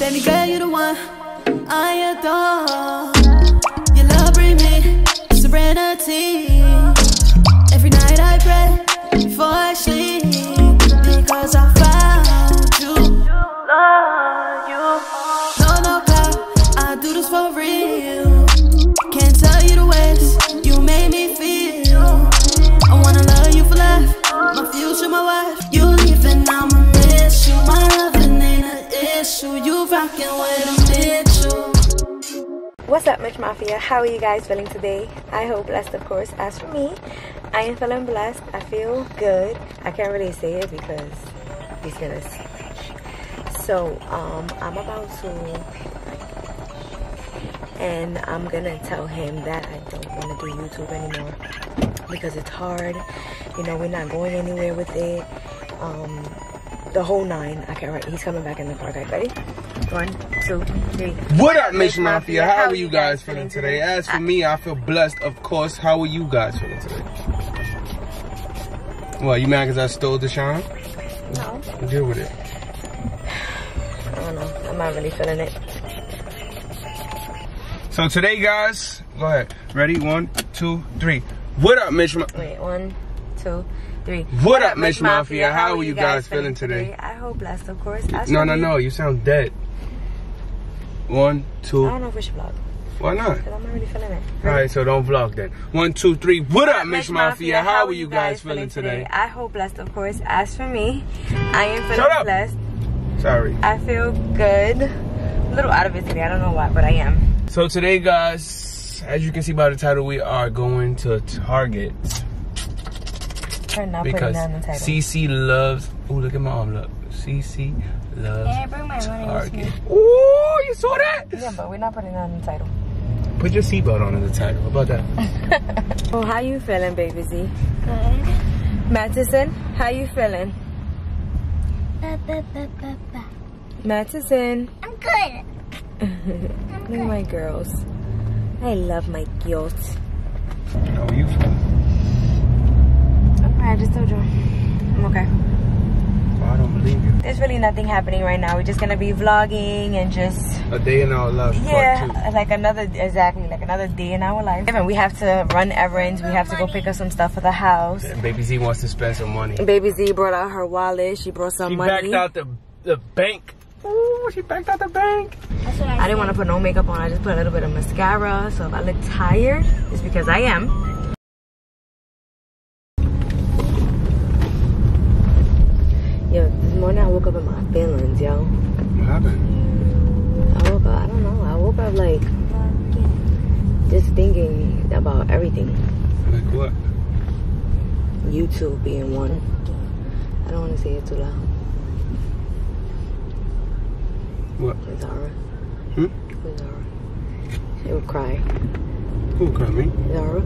Baby girl, you the one I adore. Your love bring me serenity. Every night I pray before I sleep because I found you. Love you. No, no cap, I do this for real. Can't tell you the ways you made me feel. I wanna love you for life, my future, my wife. You leaving, I'ma miss you. My loving ain't an issue. You What's up, Mitch Mafia? How are you guys feeling today? I hope blessed, of course. As for me, I am feeling blessed. I feel good. I can't really say it because he's gonna see. So, um, I'm about to, and I'm gonna tell him that I don't want to do YouTube anymore because it's hard. You know, we're not going anywhere with it. Um, the whole nine. I can't write. He's coming back in the car. Guys, ready? One, two, three. What up, Mitch Mafia? How are you guys feeling today? As for me, I feel blessed, of course. How are you guys feeling today? What, you mad because I stole the shine? No, Deal with it. I don't know. I'm not really feeling it. So today, guys, go ahead. Ready? One, two, three. What up, Mitch Mafia? Wait, one, two, three. What up, Mitch Mafia? How are you guys feeling today? I hope blessed, of course. As No, no, me, no. You sound dead. One, two. I don't know if we should vlog Why not? because I'm not really feeling it. All right, so don't vlog then. One, two, three. What up, Mitch Mafia? How are you guys feeling today? I hope blessed, of course. As for me, I am feeling Shut up. blessed. Sorry. I feel good. A little out of it today. I don't know why, but I am. So today, guys, as you can see by the title, we are going to Target We're not putting because down the title. Cici loves. Oh, look at my arm. Look, Cici loves Can I bring my money with Target. Oh, you saw that? Yeah, but we're not putting down the title. Put your seatbelt on in the title. How about that? Oh, how you feeling, baby Z? Good. Mattison, how you feeling? Ba, ba, ba, ba, ba. Mattison. I'm good. I'm Look at my girls. I love my girls. How are you feeling? I just told you. I'm okay. Well, I don't believe you. There's really nothing happening right now. We're just gonna be vlogging and just A day in our life. yeah, like another exactly like another day in our life. And we have to run errands. We have to go pick up some stuff for the house. And Baby Z wants to spend some money. Baby Z brought out her wallet. She brought some She money. She backed out the the bank. Ooh, she backed out the bank. That's what I, I didn't want to put no makeup on. I just put a little bit of mascara. So if I look tired, it's because I am. Yo, this morning I woke up in my feelings, yo. What happened? I woke up, I don't know, I woke up like just thinking about everything. Like what? YouTube being one. I don't want to say it too loud. What? With Zara. Hmm? Zara. She would cry. Who coming? Zara.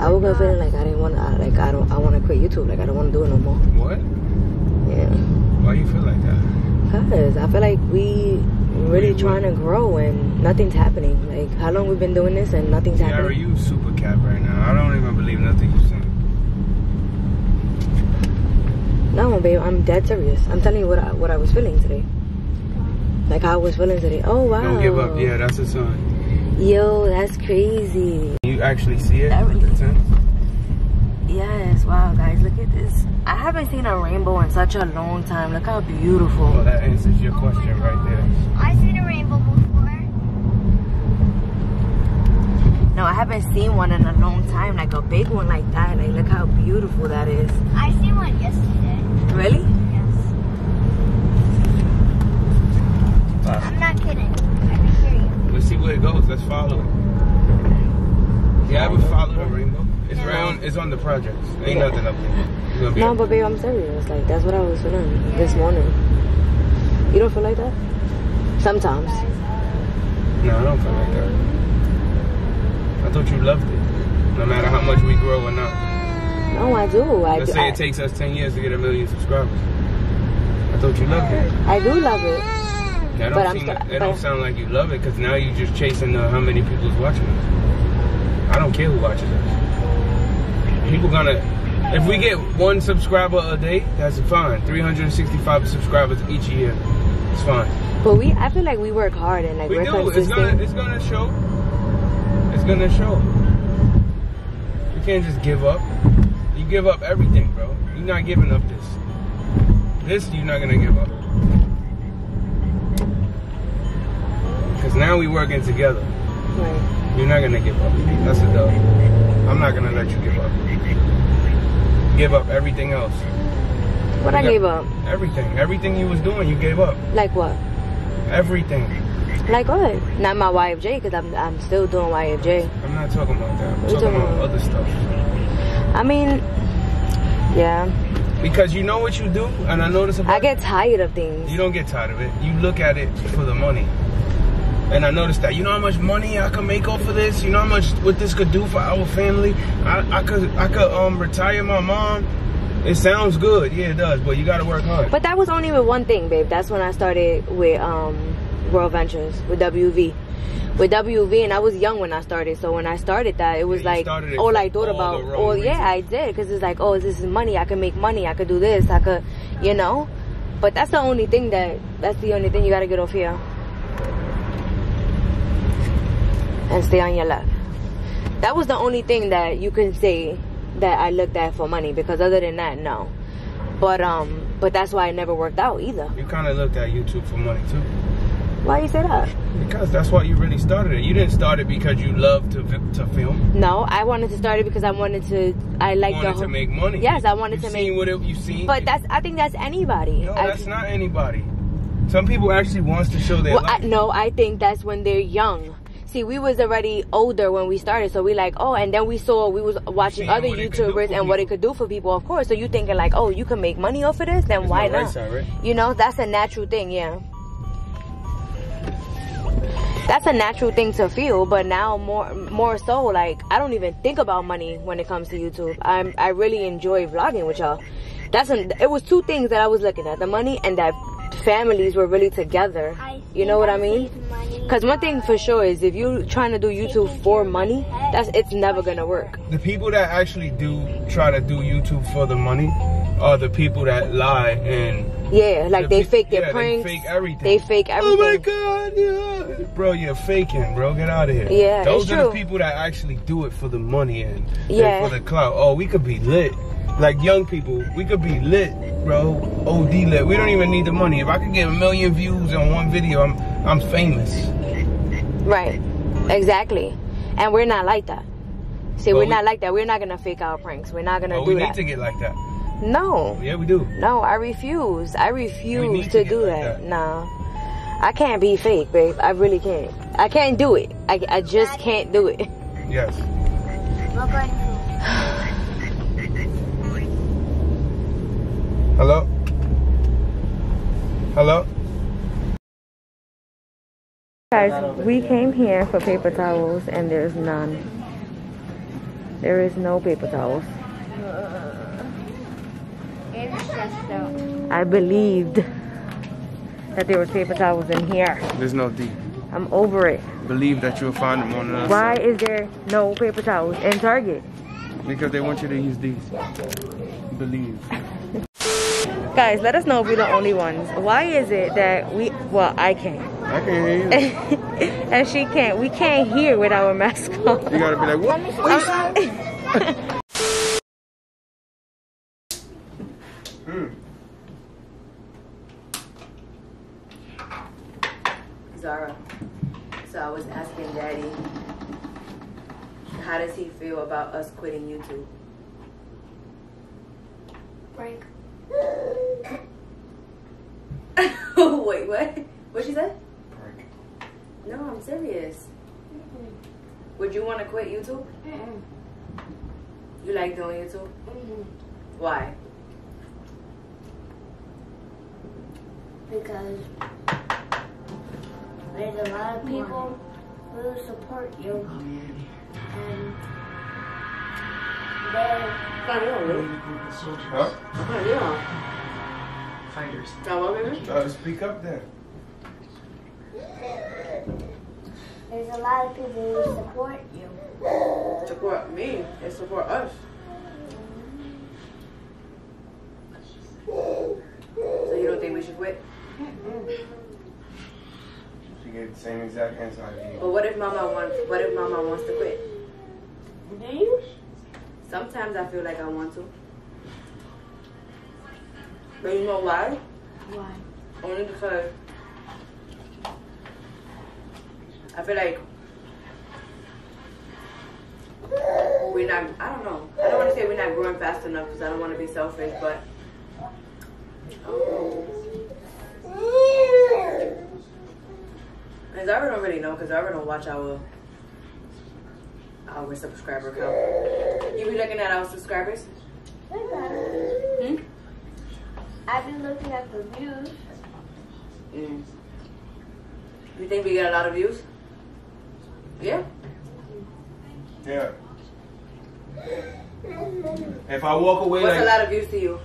I woke up feeling like I didn't want to, like I don't, I want to quit YouTube. Like I don't want to do it no more. What? Yeah. Why do you feel like that? Cause I feel like we really trying to grow and nothing's happening. Like how long we've been doing this and nothing's Yara, happening. you super cap right now. I don't even believe nothing you saying. No, babe, I'm dead serious. I'm telling you what I, what I was feeling today. Like how I was feeling today. Oh wow. Don't give up. Yeah, that's a sign. Yo, that's crazy. You actually see it? Really- with the? Yes, wow, guys, look at this. I haven't seen a rainbow in such a long time. Look how beautiful. Well, that answers your question right there. I've seen a rainbow before. No, I haven't seen one in a long time, like a big one like that. Like, look how beautiful that is. I seen one yesterday. Really? Yes. Uh, I'm not kidding. I can hear you. let's see where it goes. Let's follow it. Yeah, I would follow the rainbow. It's Yeah. round. It's on the projects. Ain't nothing up there. It's gonna be No, up but babe, I'm serious. Like, that's what I was feeling this morning. You don't feel like that? Sometimes. No, I don't feel like that. I thought you loved it. No matter how much we grow or not. No, I do. I Let's do. say I, it takes us 10 years to get a million subscribers. I thought you loved it. I do love it. That But don't, I'm seem, that but- don't sound like you love it because now you're just chasing the, how many people's watching us. I don't care who watches us. People gonna, if we get one subscriber a day, that's fine. 365 subscribers each year. It's fine. But we, I feel like we work hard and like We are do. It's gonna it's gonna show. It's gonna show. You can't just give up. You give up everything, bro. You're not giving up this. This you're not gonna give up. Cause now we working together. Right. You're not gonna give up. That's a dub. I'm not gonna let you give up. Give up everything else. What I gave up? Everything. Everything you was doing, you gave up. Like what? Everything. Like what? Not my YFJ because I'm I'm still doing YFJ. I'm not talking about that. I'm talking talking about other stuff. I mean, yeah. Because you know what you do, and I notice about I get tired of things. You don't get tired of it. You look at it for the money. And I noticed that. You know how much money I could make off of this? You know how much what this could do for our family? I, I could I could um retire my mom. It sounds good, yeah it does, but you gotta work hard. But that was only with one thing, babe. That's when I started with um, World Ventures with WV. With WV, and I was young when I started. So when I started that, it was Yeah, like it all I thought all about. Oh yeah, reasons. I did because it's like, oh, this is money. I can make money. I could do this. I could, you know. But that's the only thing that that's the only thing you gotta get off here and stay on your left. That was the only thing that you can say that I looked at for money because other than that, no. But um, but that's why it never worked out either. You kinda looked at YouTube for money too. Why you say that? Because that's why you really started it. You didn't start it because you love to to film. No, I wanted to start it because I wanted to. I like the wanted whole. to make money. Yes, I wanted you to seen make- what it, you seen. But that's. I think that's anybody. no, I, that's not anybody. Some people actually wants to show their Well, I, no, I think that's when they're young. See, we was already older when we started, so we like, oh, and then we saw we was watching Seeing other what it could do YouTubers and what it could do for people, of course. So you thinking like, oh, you can make money off of this, then It's why my right not? side, right? You know, that's a natural thing, yeah. That's a natural thing to feel, but now more more so, like I don't even think about money when it comes to YouTube. I'm I really enjoy vlogging with y'all. That's an, it was two things that I was looking at: the money and that families were really together. You know what I mean? Because one thing for sure is if you're trying to do YouTube for money, that's it's never gonna work. the people that actually do try to do YouTube for the money are the people that lie and Yeah, like The they fake their yeah, they pranks. fake everything. They fake Oh my everything. god, yeah. Bro, you're faking, bro. Get out of here. Yeah, Those are the people that actually do it for the money and, and Yeah. for the clout. Oh, we could be lit. Like young people, we could be lit, bro. OD lit. We don't even need the money. If I could get a million views on one video, I'm I'm famous. Right. Exactly. And we're not like that. See, But we're we- not like that. We're not gonna fake our pranks. We're not gonna do we need to get like that. No. Yeah, we do. No, I refuse. I refuse to, to do like that. that. No. I can't be fake, babe. I really can't. I can't do it. I, I just can't do it. Yes. We're going to Hello? Hello? Guys, we came here for paper towels and there's none. There is no paper towels. It's just out. I believed that there was paper towels in here. There's no D. I'm over it. Believe that you'll find them on the Why is there no paper towels in Target? Because they want you to use these. Believe. Guys, let us know if we're the only ones. Why is it that we, well, I can't, I can't hear you. and she can't. We can't hear with our mask on. You gotta be like, what? what you say? Hmm. Zara, so I was asking Daddy, how does he feel about us quitting YouTube? Break. Wait, what? What'd she said? No, I'm serious. Mm-hmm. Would you want to quit YouTube? Mm-hmm. You like doing YouTube? Mm-hmm. Why? Because there's a lot of people who support you. And they're Huh? Fighters. Uh, speak up then. there's a lot of people who support you. Support me and support us. So you don't think we should quit? get the same exact answer I gave. But what if mama wants? What if mama wants to quit? Do you? Sometimes I feel like I want to. But you know why? Why? Only because I feel like we're not. I don't know. I don't want to say we're not growing fast enough because I don't want to be selfish, but. And Zara don't really know because Zara don't watch our our subscriber count. You be looking at our subscribers? Hmm? I've been looking at the views. Mm. You think we get a lot of views? Yeah. Yeah. If I walk away What's like a lot of views to you?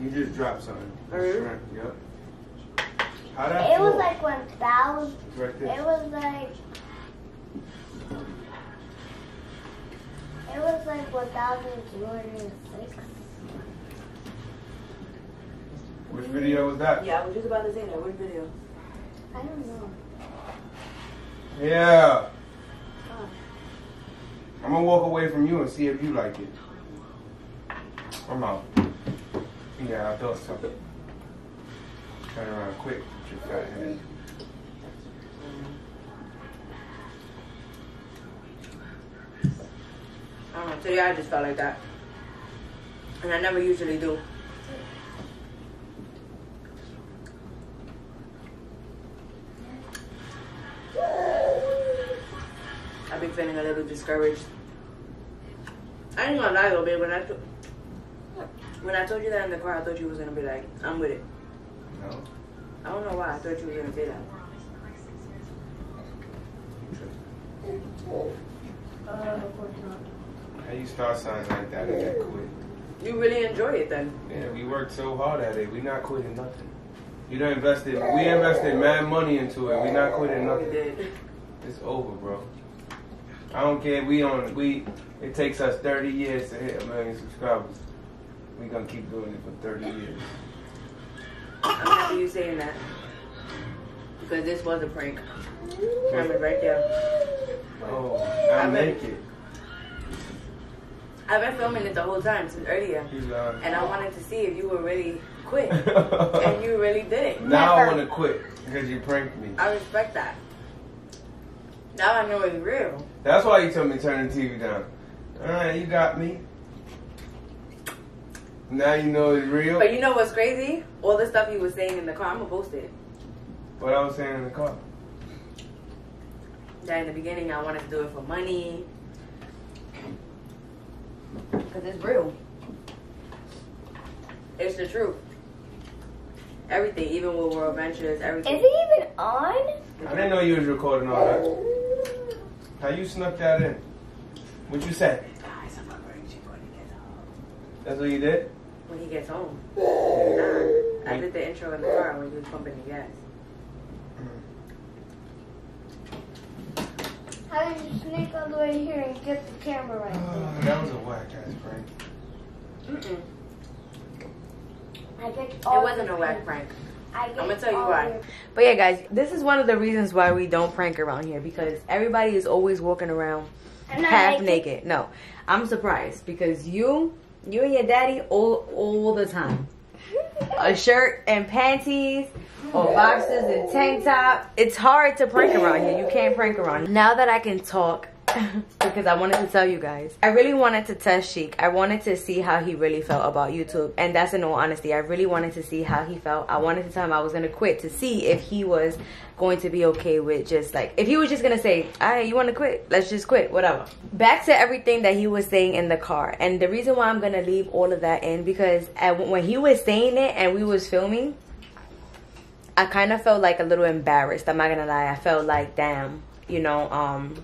you just dropped something. Oh, really? Shrimp, Yep. How that It was like 1,000. It's right It was like. It was like 1,206. Which video was that? Yeah, I was just about to say that. Which video? I don't know. Yeah. Oh. I'm gonna walk away from you and see if you like it. I'm out. Yeah, I thought so. Turn around quick, you fat head. I don't know. Today I just felt like that. And I never usually do. I've been feeling a little discouraged. I ain't gonna lie though, babe. When I when I told you that in the car, I thought you was gonna be like, "I'm with it." I don't know why. I thought you were gonna say that. Uh, of course not. How you start something like that and then quit? You really enjoy it then? Yeah, we worked so hard at it. We not quitting nothing. You done invested. We invested mad money into it. We not quitting nothing. It's over, bro. I don't care. We on. We. It takes us 30 years to hit a million subscribers. We gonna keep doing it for 30 years. I'm happy you saying that. Because this was a prank. Camera's right there. Oh, I I'm make it. I've been filming it the whole time since earlier. And I oh. wanted to see if you were really quit. and you really didn't. now I Never. want to quit because you pranked me. I respect that. Now I know it's real. That's why you told me to turn the TV down. All right, you got me. Now you know it's real. But you know what's crazy? All the stuff you was saying in the car, I'm gonna post it. What I was saying in the car. That in the beginning I wanted to do it for money. Because it's real. It's the truth. Everything, even with World Ventures, everything. Is it even on? I didn't know you was recording all that. How you snuck that in? What you said? Guys, I'm gonna bring you when home. That's what you did? When he gets home. Yeah. Nah, I did the intro in the car when he was pumping the gas. How did you sneak all the way here and get the camera right there? Uh, that was a whack ass prank. Mm-mm. I get It wasn't a whack prank. I get I'ma tell you why. But yeah, guys, this is one of the reasons why we don't prank around here because everybody is always walking around half like it. naked. No, I'm surprised because you, you and your daddy all all the time, a shirt and panties or boxes and tank top. It's hard to prank around here. You can't prank around. Now that I can talk. because I wanted to tell you guys. I really wanted to test Sheek. I wanted to see how he really felt about YouTube. And that's in all honesty. I really wanted to see how he felt. I wanted to tell him I was going to quit to see if he was going to be okay with just like, if he was just going to say, all right, you want to quit? Let's just quit, whatever. Back to everything that he was saying in the car. And the reason why I'm going to leave all of that in because when he was saying it and we was filming, I kind of felt like a little embarrassed. I'm not going to lie. I felt like, damn, you know, um,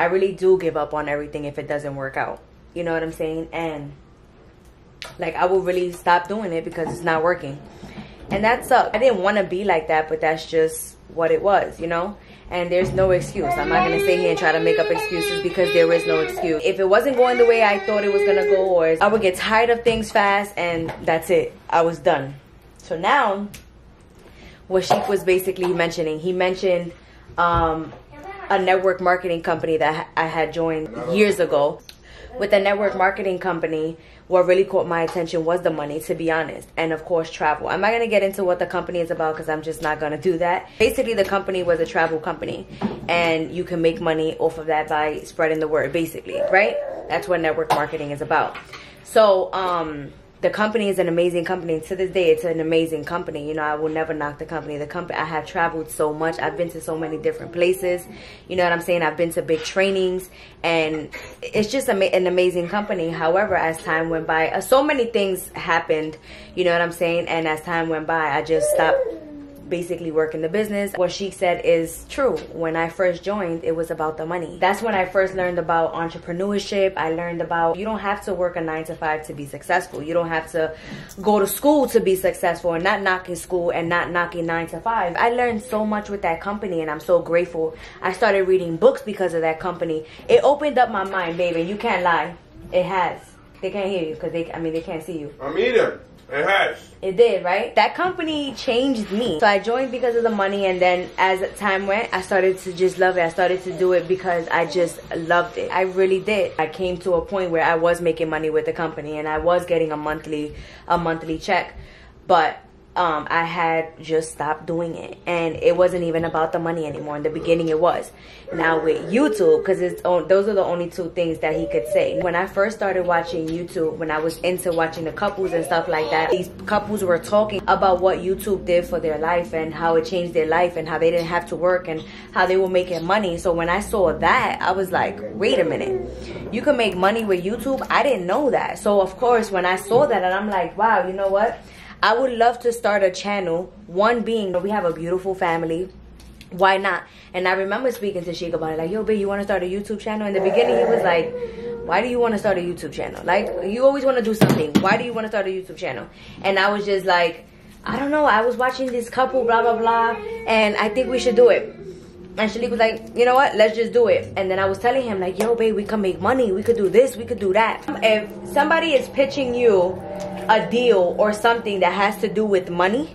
I really do give up on everything if it doesn't work out. You know what I'm saying? And like I will really stop doing it because it's not working. And that sucked. I didn't want to be like that, but that's just what it was, you know? And there's no excuse. I'm not going to sit here and try to make up excuses because there is no excuse. If it wasn't going the way I thought it was going to go, or I would get tired of things fast and that's it. I was done. So now what Sheek was basically mentioning. He mentioned um, a network marketing company that I had joined years ago. With the network marketing company, what really caught my attention was the money, to be honest, and of course, travel. I'm not gonna get into what the company is about because I'm just not gonna do that. Basically, the company was a travel company, and you can make money off of that by spreading the word, basically, right? That's what network marketing is about. So, um, the company is an amazing company. To this day, it's an amazing company. You know, I will never knock the company. The company, I have traveled so much. I've been to so many different places. You know what I'm saying? I've been to big trainings, and it's just an amazing company. However, as time went by, uh, so many things happened. You know what I'm saying? And as time went by, I just stopped basically work in the business. What she said is true. When I first joined, it was about the money. That's when I first learned about entrepreneurship. I learned about you don't have to work a nine to five to be successful. You don't have to go to school to be successful and not knocking school and not knocking nine to five. I learned so much with that company and I'm so grateful. I started reading books because of that company. It opened up my mind, baby. You can't lie. It has. They can't hear you because they, I mean, they can't see you. I'm eating. It has. It did, right? That company changed me. So I joined because of the money and then as time went, I started to just love it. I started to do it because I just loved it. I really did. I came to a point where I was making money with the company and I was getting a monthly a monthly check. But um, I had just stopped doing it, and it wasn't even about the money anymore. In the beginning, it was. Now with YouTube, because it's on, those are the only two things that he could say. When I first started watching YouTube, when I was into watching the couples and stuff like that, these couples were talking about what YouTube did for their life and how it changed their life and how they didn't have to work and how they were making money. So when I saw that, I was like, wait a minute, you can make money with YouTube. I didn't know that. So of course, when I saw that, and I'm like, wow, you know what? I would love to start a channel. One being, we have a beautiful family. Why not? And I remember speaking to Sheek about it, like, yo, babe, you want to start a YouTube channel? In the beginning, he was like, why do you want to start a YouTube channel? Like, you always want to do something. Why do you want to start a YouTube channel? And I was just like, I don't know. I was watching this couple, blah, blah, blah, and I think we should do it. And Shalik was like, you know what? Let's just do it. And then I was telling him, like, yo, babe, we can make money. We could do this. We could do that. If somebody is pitching you a deal or something that has to do with money,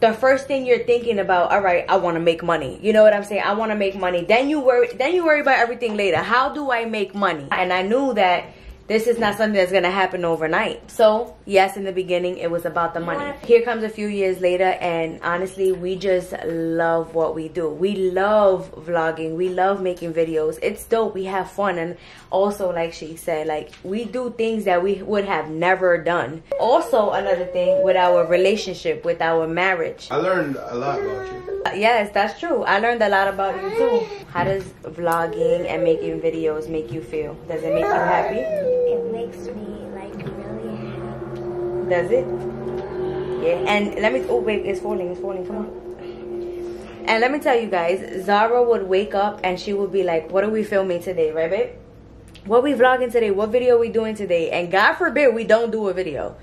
the first thing you're thinking about, all right, I want to make money. You know what I'm saying? I want to make money. Then you worry, then you worry about everything later. How do I make money? And I knew that this is not something that's going to happen overnight. So, yes, in the beginning, it was about the money. Here comes a few years later, and honestly, we just love what we do. We love vlogging. We love making videos. It's dope. We have fun. And also, like she said, like, we do things that we would have never done. Also, another thing with our relationship, with our marriage. I learned a lot about you. Yes, that's true. I learned a lot about you, too. How does vlogging and making videos make you feel? Does it make you happy? It makes me like really happy. Does it? Yeah. And let me. Oh wait, it's falling. It's falling. Come on. And let me tell you guys, Zara would wake up and she would be like, "What are we filming today, right, babe? What we vlogging today? What video we doing today?" And God forbid we don't do a video.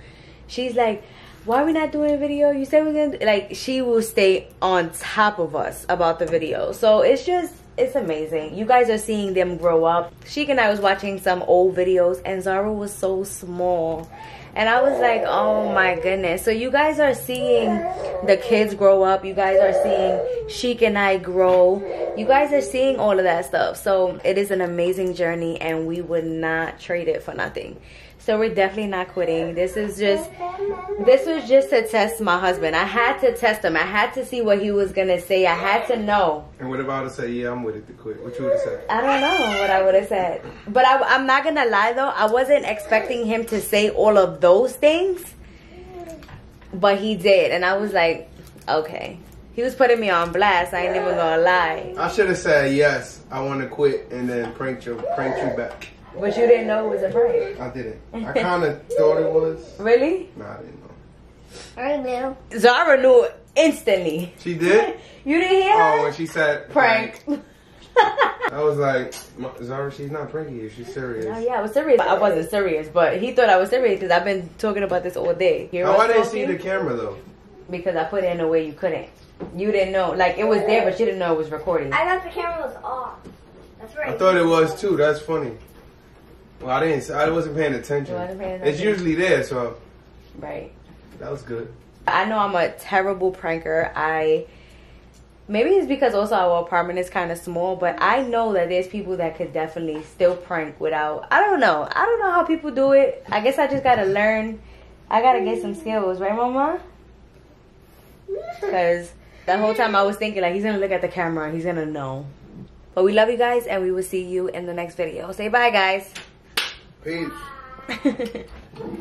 She's like, "Why are we not doing a video? You said we're gonna do-" like." She will stay on top of us about the video. So it's just it's amazing. You guys are seeing them grow up. Sheek and I was watching some old videos and Zara was so small. And I was like, oh my goodness. So you guys are seeing the kids grow up. You guys are seeing Sheek and I grow. You guys are seeing all of that stuff. So it is an amazing journey and we would not trade it for nothing. So we're definitely not quitting. This is just, this was just to test my husband. I had to test him. I had to see what he was going to say. I had to know. And what about to say, yeah, I'm with it to quit? What you would have said? I don't know what I would have said. But I, I'm not going to lie though. I wasn't expecting him to say all of those things. But he did. And I was like, okay. He was putting me on blast. I ain't even gonna lie. I should have said yes. I want to quit, and then prank you, prank you back. But you didn't know it was a prank. I didn't. I kind of thought it was. Really? No, I didn't know. I knew. Zara knew it instantly. She did. You didn't hear? Oh, when she said prank. I was like, Zara, she's not pranking you. She's serious. Oh, yeah, I was serious. I wasn't serious, but he thought I was serious because I've been talking about this all day. Hear How us I didn't see the camera though. Because I put it in a way you couldn't. You didn't know. Like, it was there, but you didn't know it was recording. I thought the camera was off. That's right. I thought it was too. That's funny. Well, I didn't. I wasn't paying attention. You wasn't paying It's usually there, so Right. that was good. I know I'm a terrible pranker. I maybe it's because also our apartment is kind of small, but I know that there's people that could definitely still prank without. I don't know. I don't know how people do it. I guess I just gotta learn. I gotta get some skills, right, Mama? Because the whole time I was thinking like he's gonna look at the camera he's gonna know. But we love you guys and we will see you in the next video. Say bye, guys. Peace.